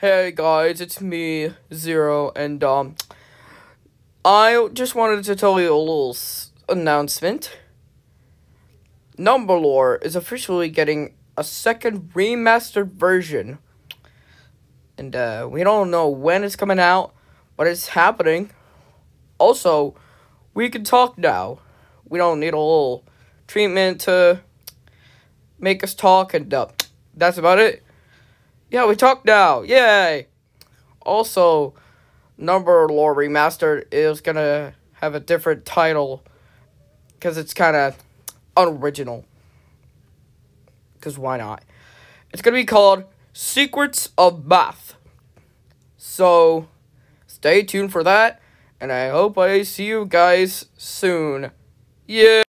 Hey guys, it's me, Zero, and um, I just wanted to tell you a little announcement. Numberlore is officially getting a second remastered version. And uh, we don't know when it's coming out, but it's happening. Also, we can talk now. We don't need a little treatment to make us talk, and uh, that's about it. Yeah, we talk now. Yay! Also, Number Lore Remastered is gonna have a different title because it's kind of unoriginal. Because why not? It's gonna be called Secrets of Math. So, stay tuned for that, and I hope I see you guys soon. Yeah!